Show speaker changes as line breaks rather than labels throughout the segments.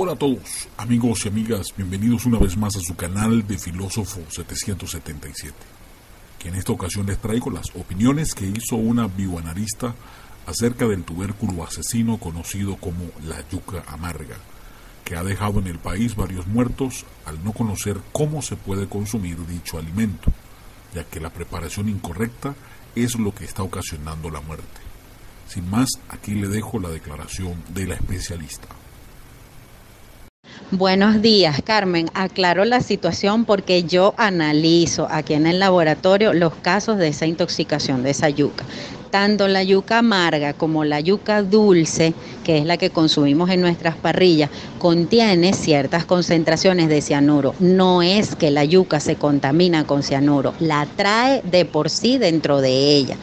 Hola a todos, amigos y amigas, bienvenidos una vez más a su canal de Filósofo 777, que en esta ocasión les traigo las opiniones que hizo una bioanalista acerca del tubérculo asesino conocido como la yuca amarga, que ha dejado en el país varios muertos al no conocer cómo se puede consumir dicho alimento, ya que la preparación incorrecta es lo que está ocasionando la muerte. Sin más, aquí le dejo la declaración de la especialista.
Buenos días, Carmen. Aclaro la situación porque yo analizo aquí en el laboratorio los casos de esa intoxicación de esa yuca. Tanto la yuca amarga como la yuca dulce, que es la que consumimos en nuestras parrillas, contiene ciertas concentraciones de cianuro. No es que la yuca se contamina con cianuro, la trae de por sí dentro de ella.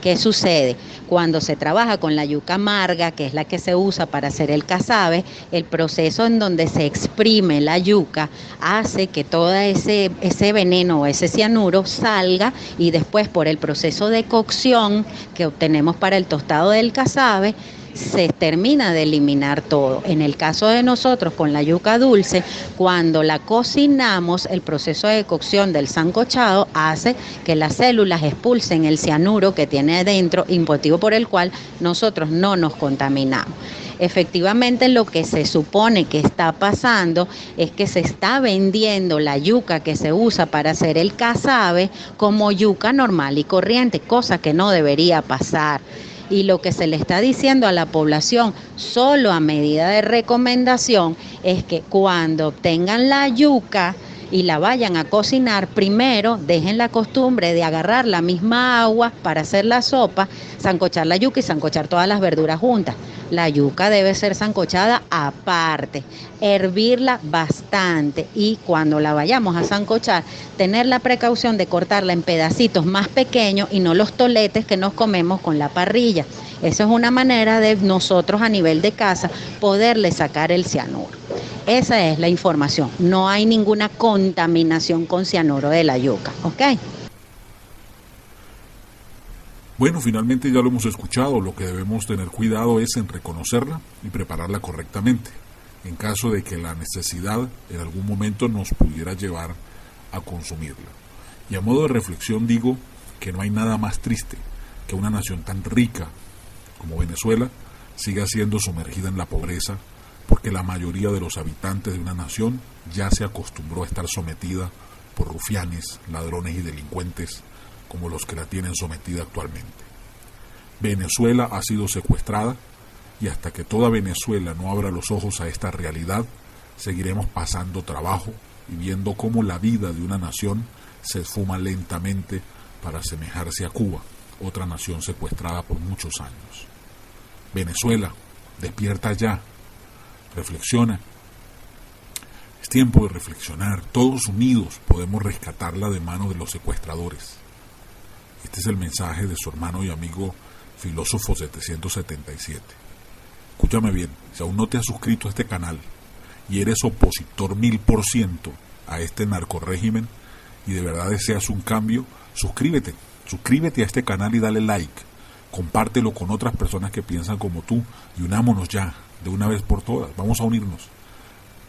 ¿Qué sucede? Cuando se trabaja con la yuca amarga, que es la que se usa para hacer el casabe, el proceso en donde se exprime la yuca hace que todo ese, ese veneno o ese cianuro salga y después por el proceso de cocción que obtenemos para el tostado del casabe, se termina de eliminar todo. En el caso de nosotros con la yuca dulce, cuando la cocinamos, el proceso de cocción del sancochado hace que las células expulsen el cianuro que tiene adentro, motivo por el cual nosotros no nos contaminamos. Efectivamente lo que se supone que está pasando es que se está vendiendo la yuca que se usa para hacer el casabe como yuca normal y corriente, cosa que no debería pasar y lo que se le está diciendo a la población solo a medida de recomendación es que cuando obtengan la yuca y la vayan a cocinar, primero dejen la costumbre de agarrar la misma agua para hacer la sopa, zancochar la yuca y zancochar todas las verduras juntas. La yuca debe ser zancochada aparte, hervirla bastante y cuando la vayamos a zancochar, tener la precaución de cortarla en pedacitos más pequeños y no los toletes que nos comemos con la parrilla. Eso es una manera de nosotros a nivel de casa poderle sacar el cianuro. Esa es la información. No hay ninguna contaminación con cianuro de la yuca, ¿ok?
Bueno, finalmente ya lo hemos escuchado, lo que debemos tener cuidado es en reconocerla y prepararla correctamente, en caso de que la necesidad en algún momento nos pudiera llevar a consumirla. Y a modo de reflexión digo que no hay nada más triste que una nación tan rica como Venezuela siga siendo sumergida en la pobreza, porque la mayoría de los habitantes de una nación ya se acostumbró a estar sometida por rufianes, ladrones y delincuentes como los que la tienen sometida actualmente. Venezuela ha sido secuestrada y hasta que toda Venezuela no abra los ojos a esta realidad, seguiremos pasando trabajo y viendo cómo la vida de una nación se esfuma lentamente para asemejarse a Cuba, otra nación secuestrada por muchos años. Venezuela, despierta ya, reflexiona. Es tiempo de reflexionar, todos unidos podemos rescatarla de manos de los secuestradores. Este es el mensaje de su hermano y amigo filósofo 777. Escúchame bien, si aún no te has suscrito a este canal y eres opositor mil por ciento a este narcorégimen y de verdad deseas un cambio, suscríbete, suscríbete a este canal y dale like, compártelo con otras personas que piensan como tú y unámonos ya, de una vez por todas, vamos a unirnos,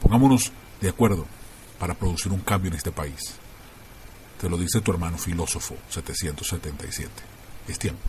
pongámonos de acuerdo para producir un cambio en este país. Te lo dice tu hermano filósofo 777. Es tiempo.